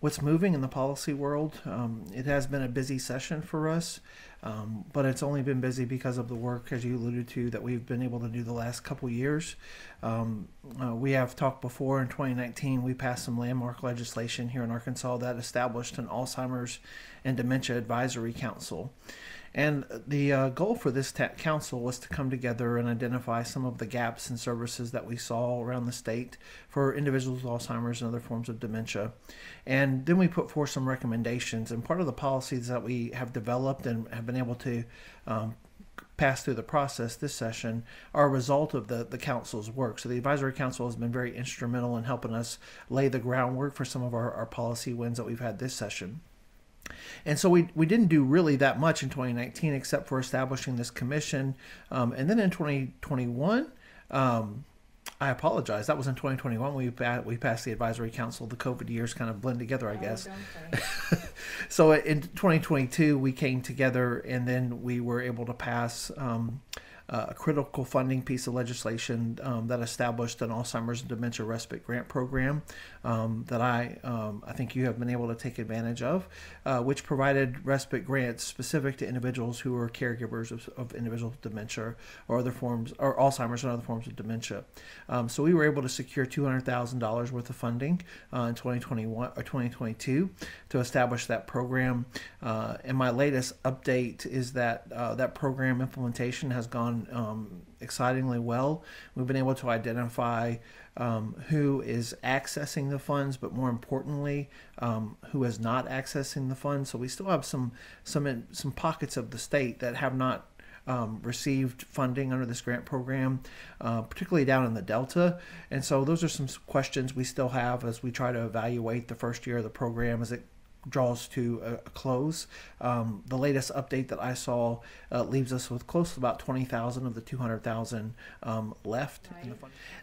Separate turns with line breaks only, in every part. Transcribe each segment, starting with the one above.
what's moving in the policy world. Um, it has been a busy session for us, um, but it's only been busy because of the work, as you alluded to, that we've been able to do the last couple years. Um, uh, we have talked before in 2019, we passed some landmark legislation here in Arkansas that established an Alzheimer's and Dementia Advisory Council. And the uh, goal for this council was to come together and identify some of the gaps in services that we saw around the state for individuals with Alzheimer's and other forms of dementia. And then we put forth some recommendations. And part of the policies that we have developed and have been able to um, pass through the process this session are a result of the, the council's work. So the advisory council has been very instrumental in helping us lay the groundwork for some of our, our policy wins that we've had this session. And so we, we didn't do really that much in 2019 except for establishing this commission. Um, and then in 2021, um, I apologize. That was in 2021. We we passed the advisory council. The COVID years kind of blend together, I guess. Oh, so in 2022, we came together, and then we were able to pass um, a critical funding piece of legislation um, that established an Alzheimer's and dementia respite grant program um, that I um, I think you have been able to take advantage of, uh, which provided respite grants specific to individuals who are caregivers of, of individuals with dementia or other forms or Alzheimer's and other forms of dementia. Um, so we were able to secure two hundred thousand dollars worth of funding uh, in 2021 or 2022 to establish that program. Uh, and my latest update is that uh, that program implementation has gone um, excitingly well. We've been able to identify um, who is accessing the funds, but more importantly, um, who is not accessing the funds. So we still have some some some pockets of the state that have not um, received funding under this grant program, uh, particularly down in the Delta. And so those are some questions we still have as we try to evaluate the first year of the program as it draws to a, close. Um, the latest update that I saw uh, leaves us with close to about 20,000 of the 200,000 um, left. Right.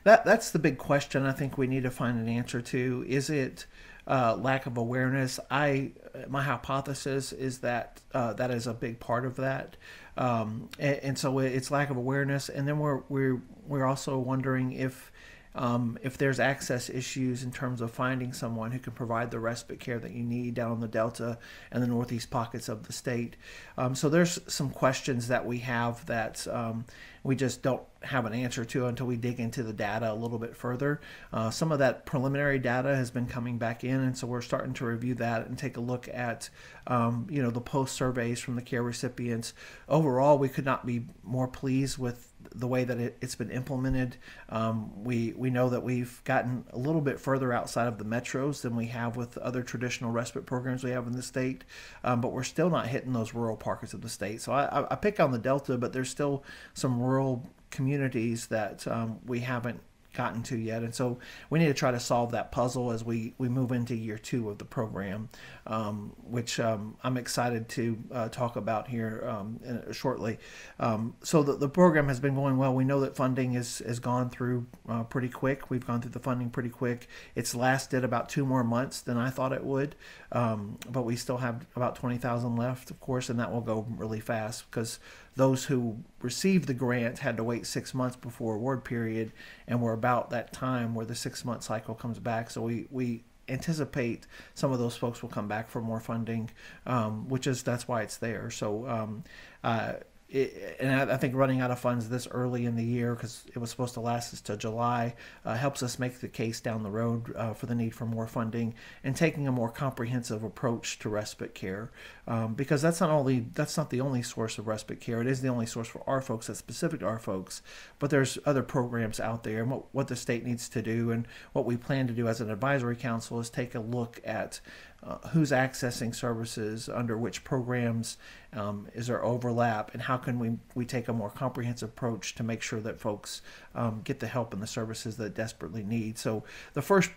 That that's the big question. I think we need to find an answer to. Is it uh, lack of awareness? I my hypothesis is that uh, that is a big part of that, um, and, and, so it's lack of awareness. And then we're we're we're also wondering if um, if there's access issues in terms of finding someone who can provide the respite care that you need down in the Delta and the northeast pockets of the state. Um, so there's some questions that we have that um, we just don't have an answer to until we dig into the data a little bit further. Uh, some of that preliminary data has been coming back in, and so we're starting to review that and take a look at, um, you know, the post surveys from the care recipients. Overall, we could not be more pleased with the way that it, has been implemented. Um, we we know that we've gotten a little bit further outside of the metros than we have with other traditional respite programs we have in the state, um, but we're still not hitting those rural pockets of the state. So I, I pick on the Delta, but there's still some rural communities that um, we haven't gotten to yet. And so we need to try to solve that puzzle as we, we move into year two of the program, um, which um, I'm excited to uh, talk about here um, shortly. Um, so the, the program has been going well. We know that funding is, is gone through uh, pretty quick. We've gone through the funding pretty quick. It's lasted about two more months than I thought it would, um, but we still have about 20,000 left, of course, and that will go really fast because those who received the grant had to wait six months before award period, and we're about that time where the six month cycle comes back. So we we anticipate some of those folks will come back for more funding, um, which is that's why it's there. So um, uh, it, and I, I, think running out of funds this early in the year because it was supposed to last us to July uh, helps us make the case down the road uh, for the need for more funding and taking a more comprehensive approach to respite care um, because that's not only that's not the only source of respite care. It is the only source for our folks that's specific to our folks but there's other programs out there. And what, what the state needs to do and what we plan to do as an advisory council is take a look at uh, who's accessing services under which programs um, is there overlap and how can we we take a more comprehensive approach to make sure that folks um, get the help and the services that desperately need. So the first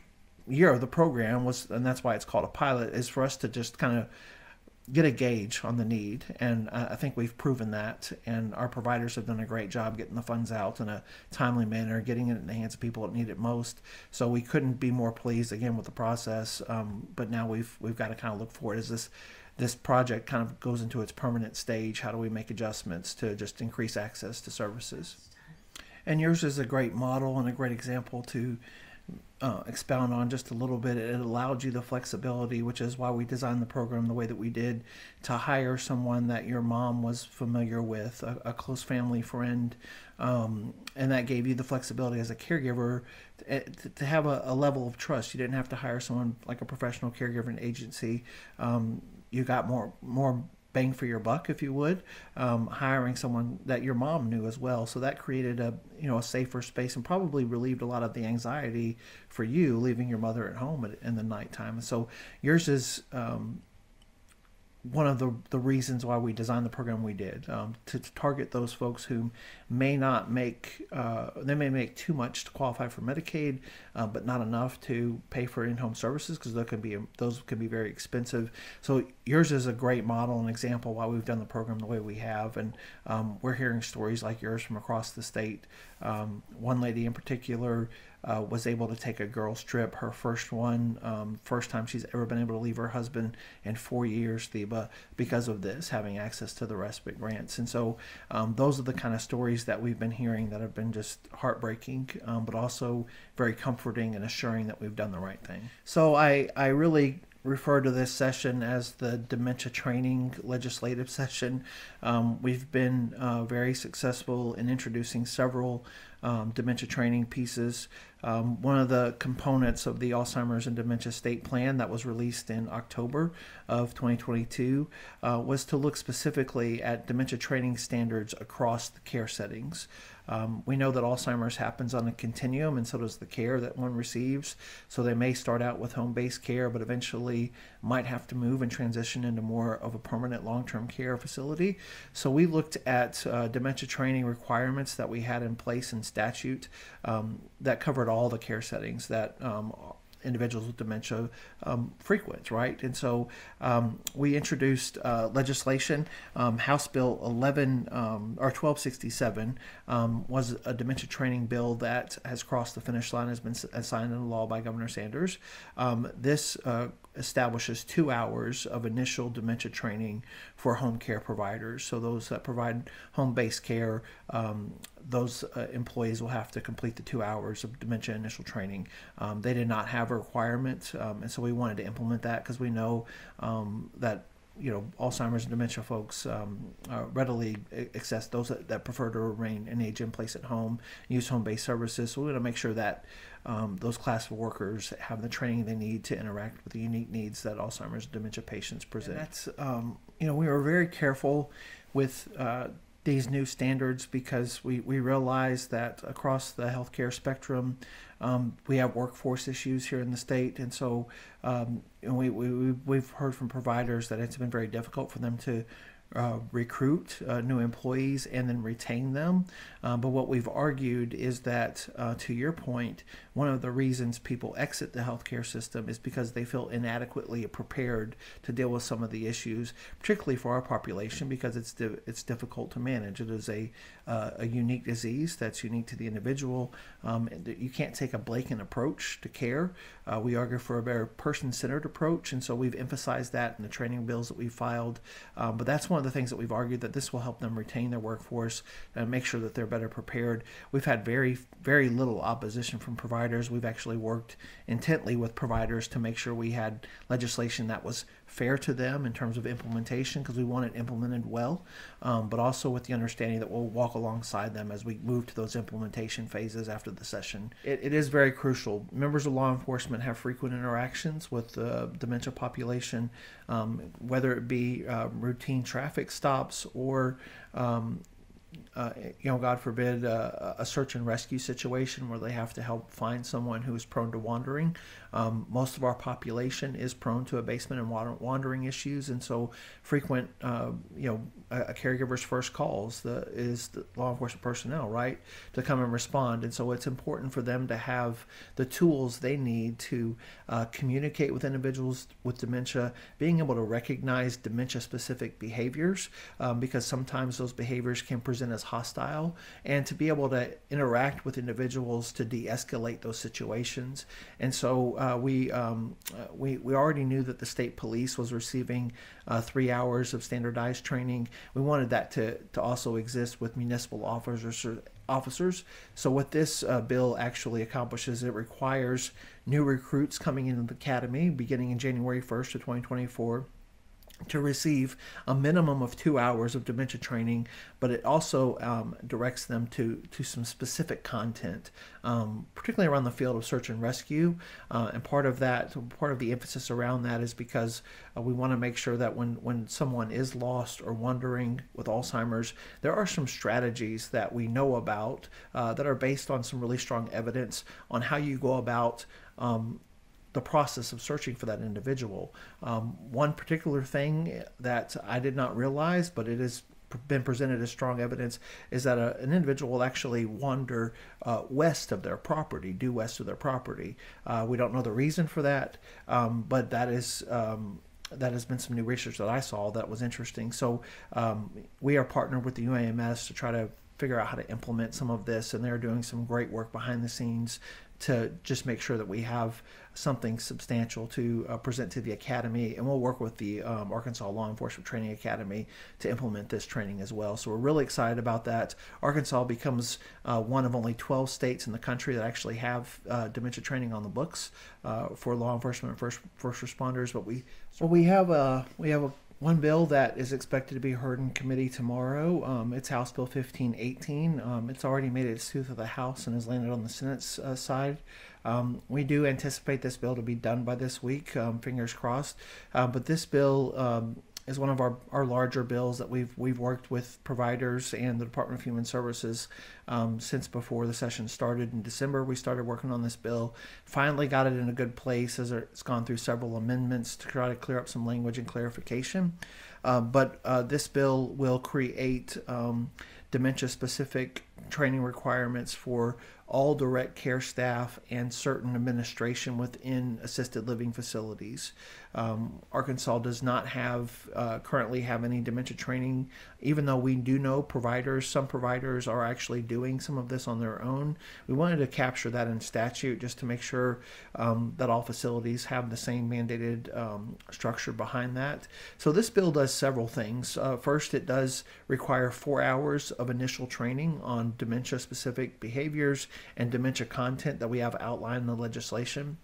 year of the program was and that's why it's called a pilot is for us to just kind of get a gauge on the need, and I think we've proven that. And our providers have done a great job getting the funds out in a timely manner, getting it in the hands of people that need it most. So we couldn't be more pleased again with the process. Um, but now we've we've got to kind of look forward as this this project kind of goes into its permanent stage. How do we make adjustments to just increase access to services? And yours is a great model and a great example to uh, expound on just a little bit. It allowed you the flexibility, which is why we designed the program the way that we did, to hire someone that your mom was familiar with, a, a close family friend, um, and that gave you the flexibility as a caregiver to, to have a, a, level of trust. You didn't have to hire someone like a professional caregiver agency. Um, you got more more bang for your buck, if you would, um, hiring someone that your mom knew as well. So that created a you know a safer space and probably relieved a lot of the anxiety for you leaving your mother at home in the nighttime. And so yours is um, one of the, the reasons why we designed the program we did um, to, to, target those folks who may not make uh, they may make too much to qualify for Medicaid, uh, but not enough to pay for in-home services because those can be those can be very expensive. So yours is a great model and example why we've done the program the way we have, and um, we're hearing stories like yours from across the state. Um, one lady in particular uh, was able to take a girls trip, her first one, um, first time she's ever been able to leave her husband in four years, Theba, because of this, having access to the respite grants. And so um, those are the kind of stories that we've been hearing that have been just heartbreaking, um, but also very comforting and assuring that we've done the right thing. So I, I really refer to this session as the dementia training legislative session. Um, we've been uh, very successful in introducing several um, dementia training pieces. Um, one of the components of the Alzheimer's and Dementia State Plan that was released in October of 2022 uh, was to look specifically at dementia training standards across the care settings. Um, we know that Alzheimer's happens on a continuum, and so does the care that one receives. So they may start out with home based care, but eventually might have to move and transition into more of a permanent long term care facility. So we looked at uh, dementia training requirements that we had in place in statute um, that covered all the care settings that um, individuals with dementia um, frequent, right? And so um, we introduced uh, legislation. Um, House Bill 11 um, or 1267 um, was a dementia training bill that has crossed the finish line, has been signed into law by Governor Sanders. This uh, establishes two hours of initial dementia training for home care providers. So those that provide home-based care, um, those uh, employees will have to complete the two hours of dementia initial training. Um, they did not have a requirement, um, and so we wanted to implement that because we know um, that you know Alzheimer's and dementia folks um, readily access those that, that, prefer to remain and age in place at home, use home-based services. So we're going to make sure that um, those class of workers have the training they need to interact with the unique needs that Alzheimer's and dementia patients present. And that's um, you know we were very careful with. Uh, these new standards because we, we realize that across the healthcare spectrum, um, we have workforce issues here in the state, and so um, we, we, we've heard from providers that it's been very difficult for them to uh, recruit uh, new employees and then retain them. Uh, but what we've argued is that, uh, to your point, one of the reasons people exit the healthcare system is because they feel inadequately prepared to deal with some of the issues, particularly for our population, because it's di- it's difficult to manage. It is a uh, a unique disease that's unique to the individual. Um, you can't take a blanket approach to care. Uh, we argue for a very person-centered approach, and so we've emphasized that in the training bills that we filed. Um, but that's one of the things that we've argued that this will help them retain their workforce and make sure that they're better prepared. We've had very very little opposition from providers. We've actually worked intently with providers to make sure we had legislation that was fair to them in terms of implementation because we want it implemented well, um, but also with the understanding that we'll walk alongside them as we move to those implementation phases after the session. it, it is very crucial. Members of law enforcement have frequent interactions with the dementia population, um, whether it be uh, routine traffic stops or um, uh, you know, God forbid, uh, a search and rescue situation where they have to help find someone who is prone to wandering. Um, most of our population is prone to abasement and wandering issues, and so frequent, uh, you know, a, a, caregiver's first calls the, is the law enforcement personnel, right, to come and respond. And so it's important for them to have the tools they need to uh, communicate with individuals with dementia, being able to recognize dementia-specific behaviors, um, because sometimes those behaviors can present as hostile, and to be able to interact with individuals to de-escalate those situations. And so uh, we, um, uh, we, we already knew that the state police was receiving uh, three hours of standardized training. We wanted that to, to also exist with municipal officers officers. So what this uh, bill actually accomplishes, it requires new recruits coming into the academy beginning in January 1st of 2024 to receive a minimum of two hours of dementia training, but it also um, directs them to, to some specific content, um, particularly around the field of search and rescue. Uh, and part of that, part of the emphasis around that is because uh, we want to make sure that when, when someone is lost or wandering with Alzheimer's, there are some strategies that we know about uh, that are based on some really strong evidence on how you go about um, the process of searching for that individual. Um, one particular thing that I did not realize, but it has been presented as strong evidence, is that a, an individual will actually wander uh, west of their property, due west of their property. Uh, we don't know the reason for that, um, but that is. Um, that has been some new research that I saw that was interesting. So um, we are partnered with the UAMS to try to figure out how to implement some of this, and they're doing some great work behind the scenes to just make sure that we have something substantial to uh, present to the academy. And we'll work with the um, arkansas law enforcement training academy to implement this training as well. So we're really excited about that. Arkansas becomes uh, one of only 12 states in the country that actually have uh, dementia training on the books uh, for law enforcement and first first responders. But we well we have a we have a one bill that is expected to be heard in committee tomorrow. Um, it's House Bill 1518. Um, it's already made its through the House and has landed on the Senate's uh, side. Um, we do anticipate this bill to be done by this week, um, fingers crossed. Uh, but this bill um, is one of our, our larger bills that we've we've worked with providers and the Department of Human Services um, since before the session started in December. We started working on this bill. Finally, got it in a good place as it's gone through several amendments to try to clear up some language and clarification. Uh, but uh, this bill will create um, dementia-specific training requirements for all direct care staff and certain administration within assisted living facilities. Um, Arkansas does not have uh, currently have any dementia training, even though we do know providers. Some providers are actually doing some of this on their own. We wanted to capture that in statute just to make sure um, that all facilities have the same mandated um, structure behind that. So this bill does several things. Uh, first, it does require four hours of initial training on dementia-specific behaviors and dementia content that we have outlined in the legislation.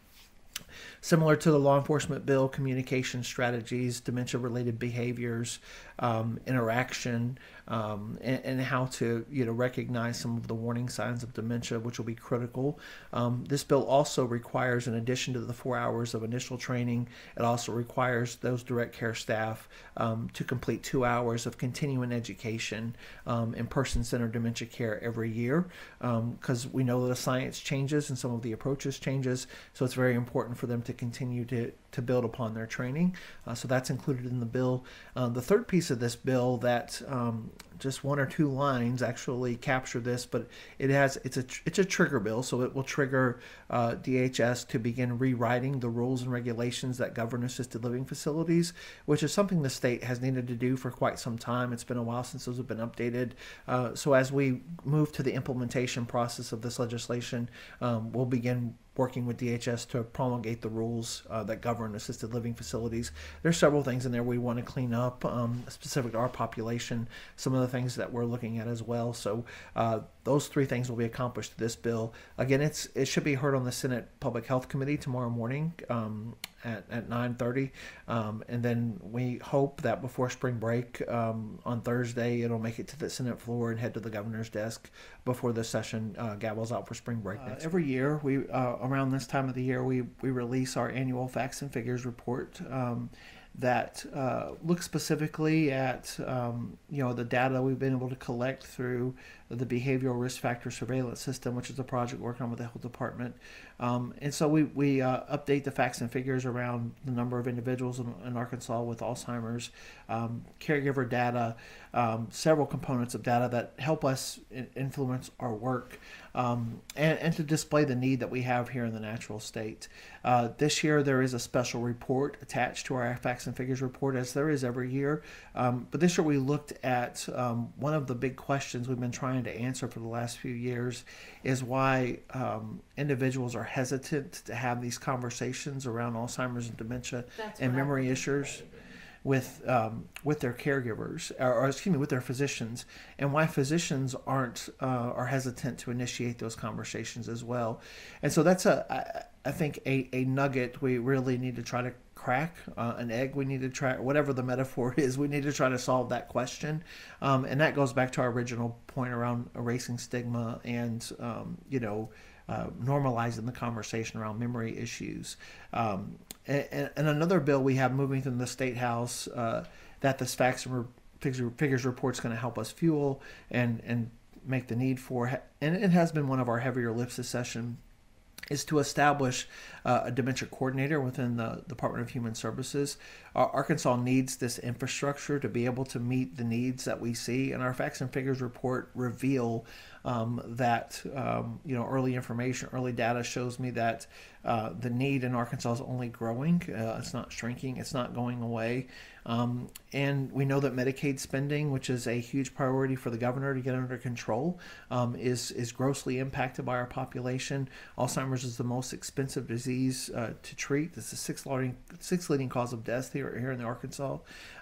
Similar to the law enforcement bill, communication strategies, dementia related behaviors, um, interaction, um, and, and, how to you know recognize some of the warning signs of dementia, which will be critical. Um, this bill also requires, in addition to the four hours of initial training, it also requires those direct care staff um, to complete two hours of continuing education um, in person-centered dementia care every year, because um, we know that the science changes and some of the approaches changes, so it's very important for them to continue to to build upon their training. Uh, so that's included in the bill. Uh, the third piece of this bill that um, just one or two lines actually capture this, but it has it's a it's a trigger bill, so it will trigger uh, DHS to begin rewriting the rules and regulations that govern assisted living facilities, which is something the state has needed to do for quite some time. It's been a while since those have been updated. Uh, so as we move to the implementation process of this legislation, um, we'll begin working with DHS to promulgate the rules uh, that govern assisted living facilities. There's several things in there we want to clean up, um, specific to our population. Some of the things that we're looking at as well. So uh, those three things will be accomplished through this bill. Again, it's it should be heard on the Senate Public Health Committee tomorrow morning um, at, at 9:30, um, and then we hope that before spring break um, on Thursday it'll make it to the Senate floor and head to the governor's desk before the session uh, gavels out for spring break. Uh, every year, we uh, around this time of the year we we release our annual facts and figures report. Um, that uh, look specifically at um, you know the data we've been able to collect through the behavioral risk factor surveillance system, which is a project working on with the health department. Um, and so we, we uh, update the facts and figures around the number of individuals in, in Arkansas with Alzheimer's, um, caregiver data, um, several components of data that help us influence our work um, and, and, to display the need that we have here in the natural state. Uh, this year there is a special report attached to our facts and figures report, as there is every year. Um, but this year we looked at um, one of the big questions we've been trying to answer for the last few years is why um, individuals are hesitant to have these conversations around Alzheimer's and dementia
That's
and memory issues. with um, with their caregivers, or, or, excuse me, with their physicians, and why physicians aren't uh, are hesitant to initiate those conversations as well. And so that's a I, I think a, a nugget we really need to try to crack uh, an egg we need to try whatever the metaphor is we need to try to solve that question um, and that goes back to our original point around erasing stigma and um, you know uh, normalizing the conversation around memory issues. Um, and, and, another bill we have moving through the state house uh, that this facts and figures, figures report is going to help us fuel and and make the need for, and it has been one of our heavier lifts this session is to establish uh, a dementia coordinator within the Department of Human Services. Uh, Arkansas needs this infrastructure to be able to meet the needs that we see, and our facts and figures report reveal um, that um, you know early information, early data shows me that uh, the need in Arkansas is only growing. Uh, it's not shrinking. It's not going away. Um, and we know that Medicaid spending, which is a huge priority for the governor to get under control, um, is is grossly impacted by our population. Alzheimer's is the most expensive disease uh, to treat. It's the sixth leading sixth leading cause of death here here in the Arkansas.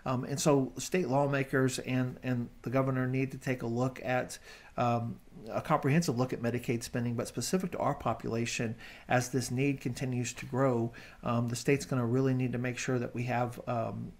Um, and so state lawmakers and and the governor need to take a look at um, a comprehensive look at Medicaid spending, but specific to our population, as this need continues to grow, um, the state's going to really need to make sure that we have um,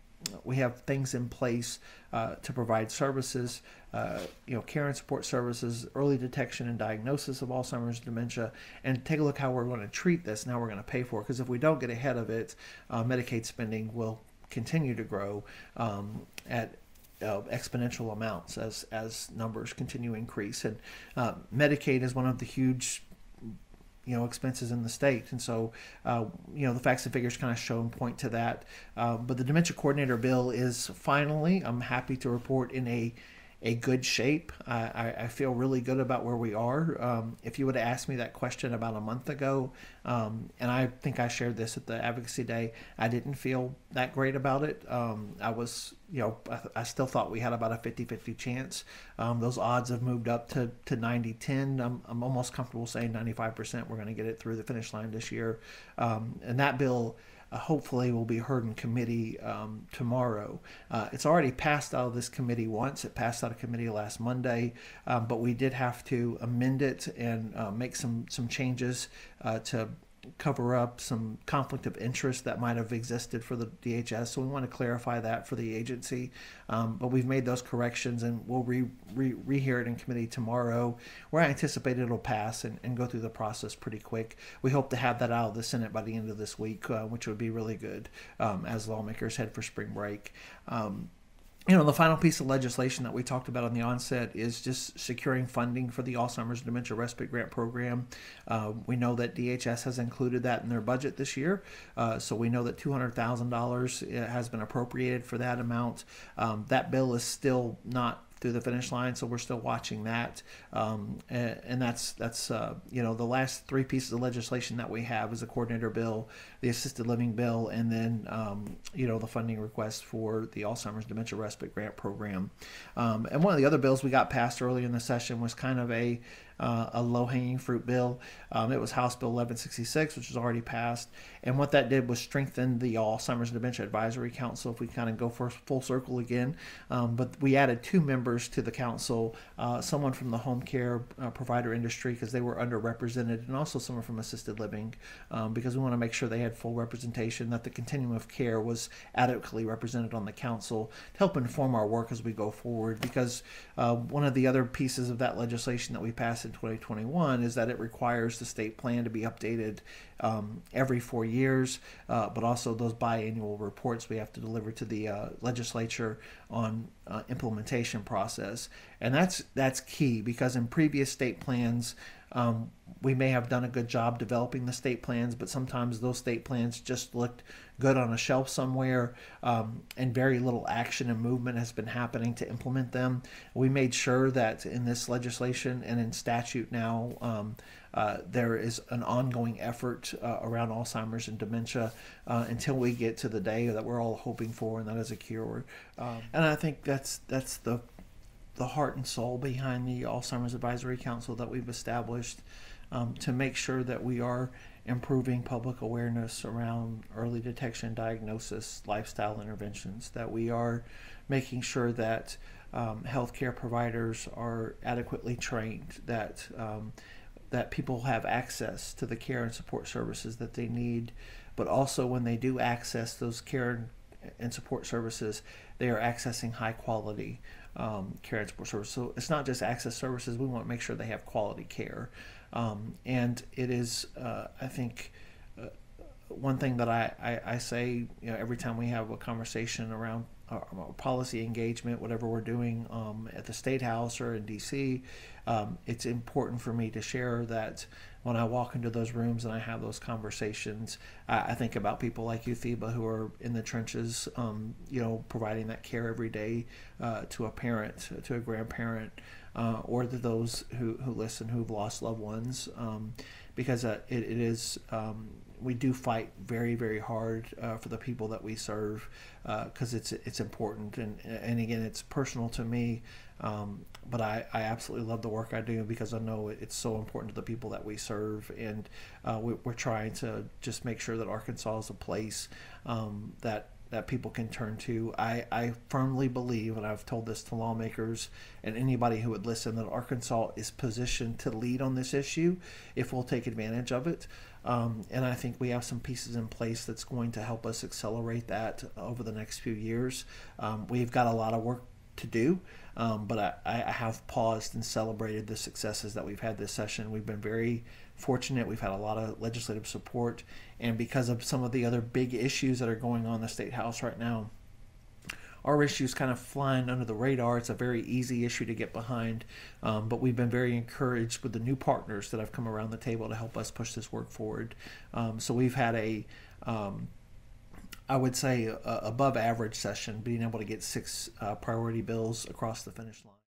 we have things in place uh, to provide services, uh, you know, care and support services, early detection and diagnosis of Alzheimer's dementia, and take a look how we're going to treat this and how we're going to pay for it. Because if we don't get ahead of it, uh, Medicaid spending will continue to grow um, at uh, exponential amounts as as numbers continue to increase. And uh, Medicaid is one of the huge you know expenses in the state and so uh, you know the facts and figures kind of show and point to that uh, but the dementia coordinator bill is finally i'm happy to report in a a good shape. I, I feel really good about where we are. Um, if you would have asked me that question about a month ago, um, and I think I shared this at the advocacy day, I didn't feel that great about it. Um, I was, you know, I, I, still thought we had about a 50 50 chance. Um, those odds have moved up to, to 90 10. I'm, I'm almost comfortable saying 95% we're going to get it through the finish line this year. Um, and that bill uh, hopefully will be heard in committee um, tomorrow. Uh, it's already passed out of this committee once. It passed out of committee last Monday, um, but we did have to amend it and uh, make some some changes uh, to cover up some conflict of interest that might have existed for the DHS. So we want to clarify that for the agency. Um, but we've made those corrections and we'll re, re, rehear it in committee tomorrow where I anticipate it'll pass and, and go through the process pretty quick. We hope to have that out of the Senate by the end of this week, uh, which would be really good um, as lawmakers head for spring break. Um, you know, the final piece of legislation that we talked about on the onset is just securing funding for the Alzheimer's Dementia Respite Grant Program. Uh, we know that DHS has included that in their budget this year, uh, so we know that $200,000 uh, has been appropriated for that amount. Um, that bill is still not through the finish line. So we're still watching that, um, and, and, that's that's uh, you know the last three pieces of legislation that we have is the coordinator bill, the assisted living bill, and then um, you know the funding request for the Alzheimer's Dementia Respite Grant Program. Um, and one of the other bills we got passed earlier in the session was kind of a uh, a low hanging fruit bill. Um, it was House Bill 1166, which was already passed. And what that did was strengthen the Alzheimer's and Dementia Advisory Council, if we kind of go for full circle again. Um, but we added two members to the council uh, someone from the home care uh, provider industry, because they were underrepresented, and also someone from assisted living, um, because we want to make sure they had full representation, that the continuum of care was adequately represented on the council to help inform our work as we go forward. Because uh, one of the other pieces of that legislation that we passed in 2021 is that it requires the state plan to be updated um, every four years, uh, but also those biannual reports we have to deliver to the uh, legislature on uh, implementation process, and that's that's key because in previous state plans. Um, we may have done a good job developing the state plans, but sometimes those state plans just looked good on a shelf somewhere, um, and very little action and movement has been happening to implement them. We made sure that in this legislation and in statute now, um, uh, there is an ongoing effort uh, around Alzheimer's and dementia uh, until we get to the day that we're all hoping for, and that is a cure. Um, and I think that's that's the the heart and soul behind the Alzheimer's Advisory Council that we've established um, to make sure that we are improving public awareness around early detection, diagnosis, lifestyle interventions. That we are making sure that um, healthcare providers are adequately trained. That um, that people have access to the care and support services that they need, but also when they do access those care and support services, they are accessing high quality um, care and support services. So it's not just access services. We want to make sure they have quality care, um, and it is, uh, I think. Uh, one thing that I, I, I, say you know, every time we have a conversation around our, our policy engagement, whatever we're doing um, at the State House or in DC, um, it's important for me to share that when I walk into those rooms and I have those conversations, I, I think about people like you, Theba, who are in the trenches, um, you know, providing that care every day uh, to a parent, to a grandparent, uh, or to those who, who listen who've lost loved ones, um, because uh, it, it is um, we do fight very very hard uh, for the people that we serve because uh, it's it's important. And and again it's personal to me um, but I, I absolutely love the work I do because I know it's so important to the people that we serve. And uh, we, are trying to just make sure that Arkansas is a place um, that that people can turn to. I, I firmly believe, and I've told this to lawmakers and anybody who would listen, that Arkansas is positioned to lead on this issue if we'll take advantage of it. Um, and I think we have some pieces in place that's going to help us accelerate that over the next few years. Um, we've got a lot of work to do, um, but I, I have paused and celebrated the successes that we've had this session. We've been very fortunate. We've had a lot of legislative support, and because of some of the other big issues that are going on in the state house right now, our issue is kind of flying under the radar. It's a very easy issue to get behind, um, but we've been very encouraged with the new partners that have come around the table to help us push this work forward. Um, so we've had a um, I would say, a, above average session, being able to get six uh, priority bills across the finish line.